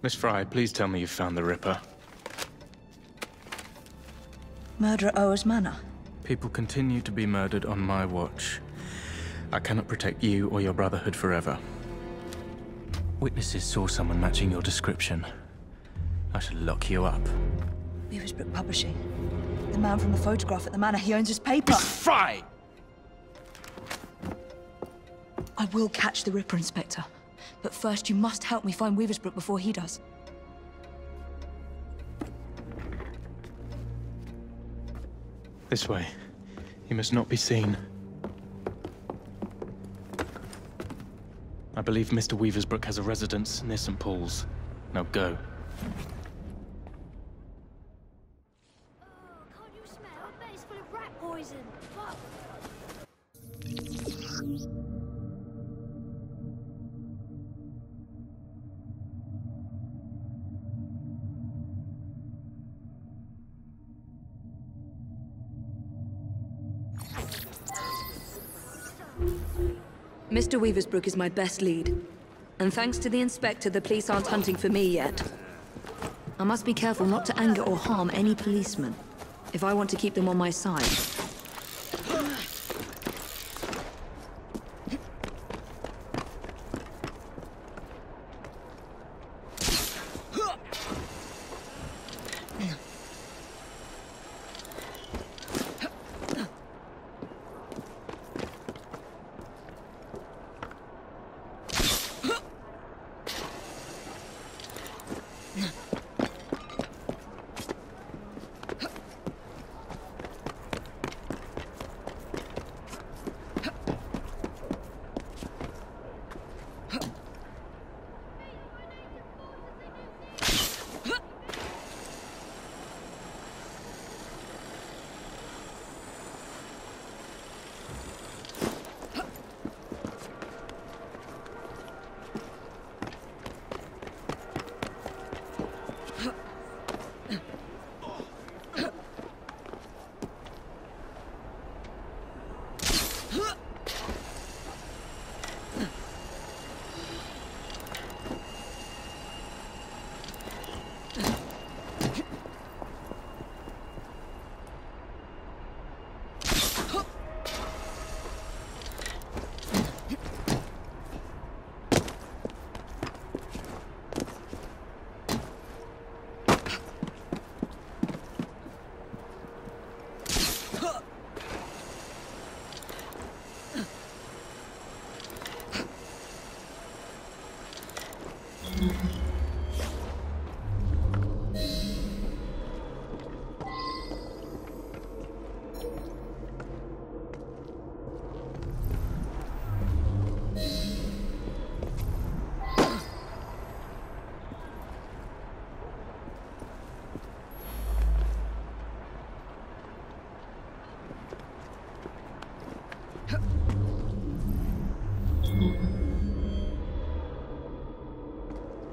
Miss Fry, please tell me you've found the Ripper. Murder at Oa's Manor? People continue to be murdered on my watch. I cannot protect you or your Brotherhood forever. Witnesses saw someone matching your description. I shall lock you up. Weaversbrook Publishing. The man from the photograph at the manor, he owns his paper. Fry! I will catch the Ripper, Inspector. But first, you must help me find Weaversbrook before he does. This way. He must not be seen. I believe Mr. Weaversbrook has a residence near St. Paul's. Now go. Can't Mr. Weaversbrook is my best lead. And thanks to the Inspector, the police aren't hunting for me yet. I must be careful not to anger or harm any policeman, if I want to keep them on my side.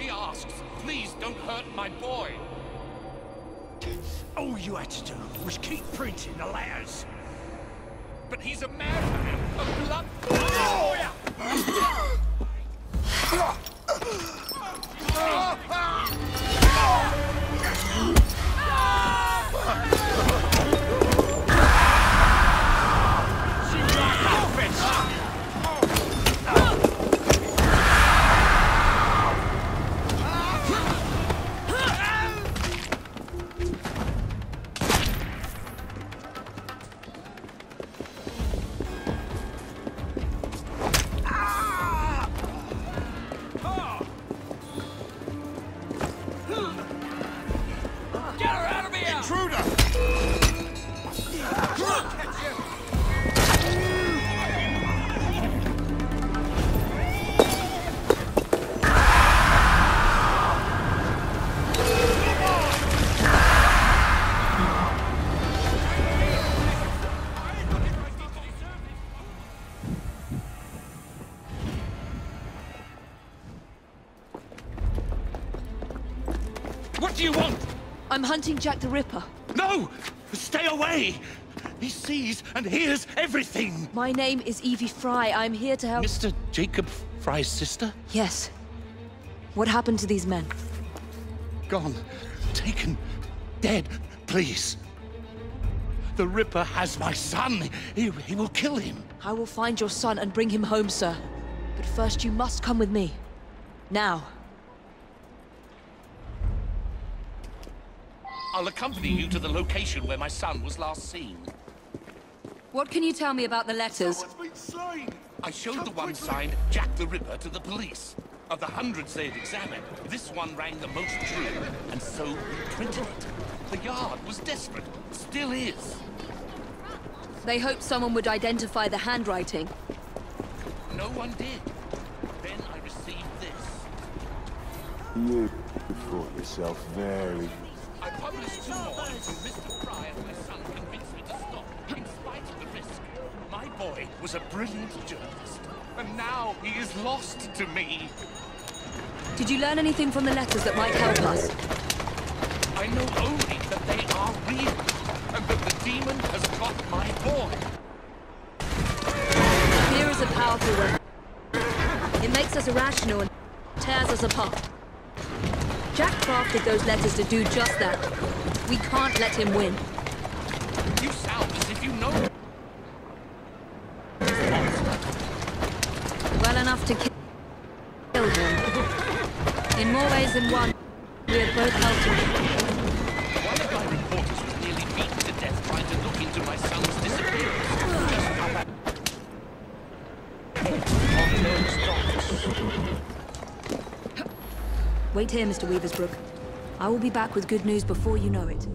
do he asks. Please don't hurt my boy. All you had to do was keep printing the letters. But he's a madman, a blood. Ah! I'm hunting Jack the Ripper. No! Stay away! He sees and hears everything! My name is Evie Fry. I'm here to help. Mr. Jacob Fry's sister? Yes. What happened to these men? Gone. Taken. Dead. Please. The Ripper has my son. He, he will kill him. I will find your son and bring him home, sir. But first you must come with me. Now. I'll accompany you to the location where my son was last seen. What can you tell me about the letters? I showed the one signed Jack the Ripper to the police. Of the hundreds they had examined, this one rang the most true, and so we printed it. The Yard was desperate, still is. They hoped someone would identify the handwriting. No one did. Then I received this. You fought yourself very was a brilliant journalist, and now he is lost to me. Did you learn anything from the letters that might help us? I know only that they are real, and that the demon has got my boy. Fear is a powerful weapon. It makes us irrational and tears us apart. Jack crafted those letters to do just that. We can't let him win. You sound as if you know. To ki- kill him. In more ways than one, we had both helped. One of my reporters was nearly beaten to death trying to look into my son's disappearance. Just how that... On those docks. Wait here, Mr. Weaversbrook. I will be back with good news before you know it.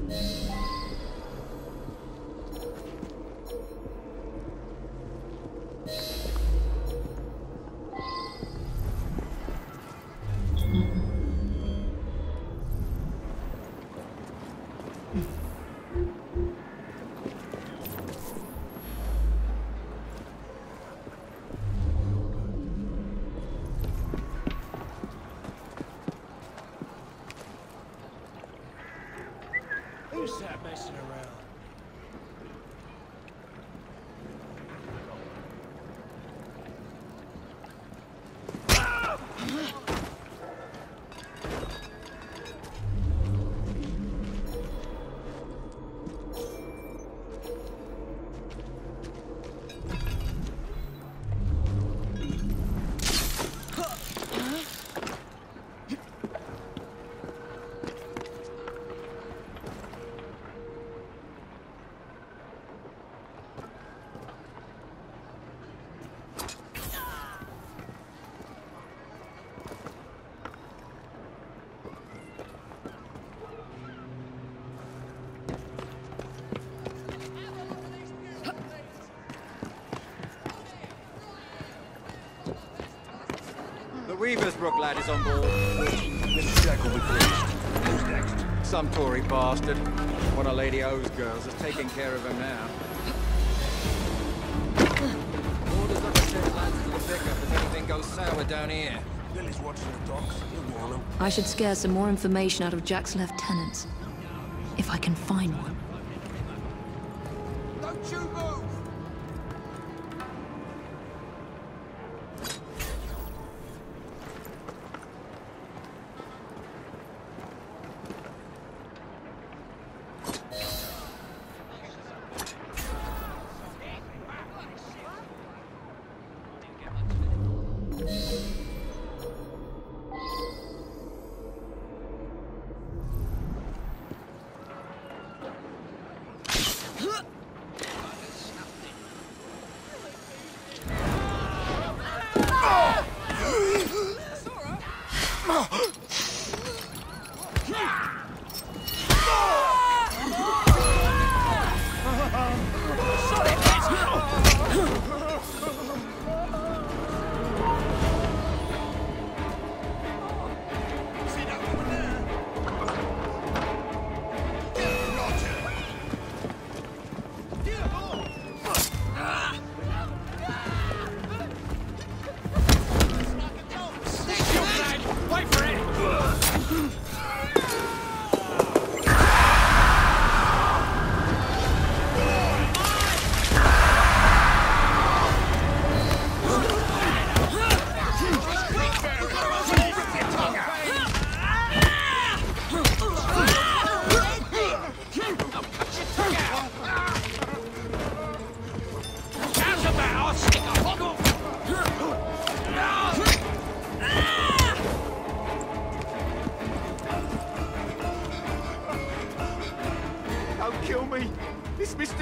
The Weaversbrook lad is on board. Mr. Jack will be pleased. Who's next? Some Tory bastard. One of Lady O's girls is taking care of him now. Orders up the ship lands to the pickup if anything goes sour down here. Billy's watching the docks. He'll warn him. I should scare some more information out of Jack's lieutenants. If I can find one. Don't you move!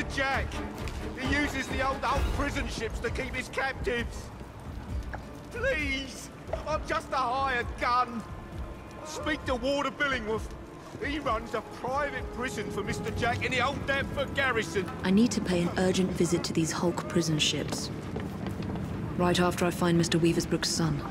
Mr. Jack. He uses the old old prison ships to keep his captives. Please, I'm just a hired gun. Speak to Warder Billingworth. He runs a private prison for Mr. Jack in the old Deptford garrison. I need to pay an urgent visit to these Hulk prison ships. Right after I find Mr. Weaversbrook's son.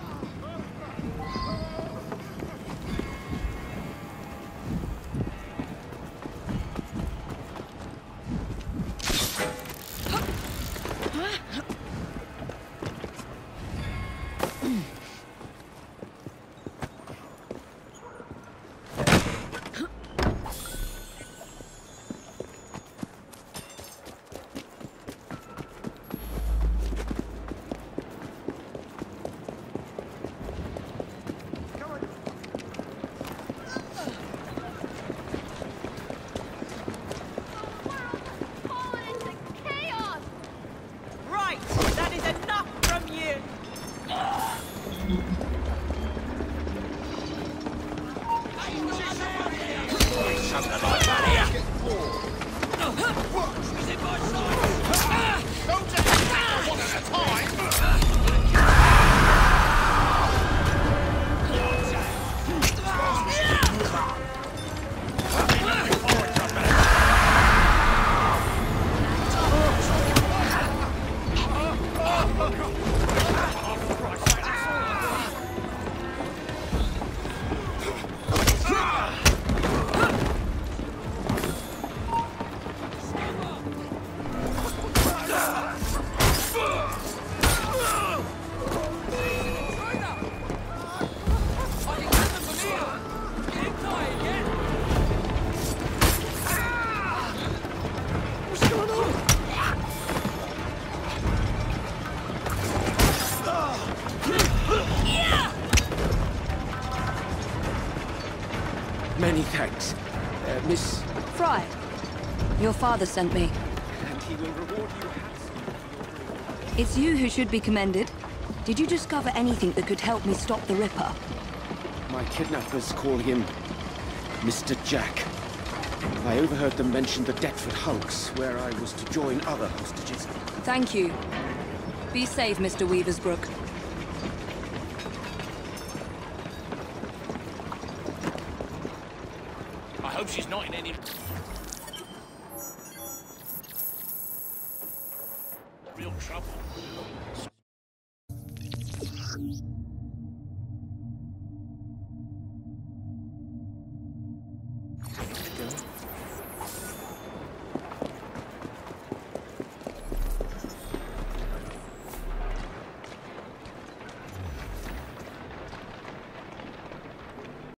Father sent me. And he will reward you handsomely. It's you who should be commended. Did you discover anything that could help me stop the Ripper? My kidnappers call him Mr. Jack. I overheard them mention the Deptford Hulks, where I was to join other hostages. Thank you. Be safe, Mr. Weaversbrook. I hope she's not in any real trouble.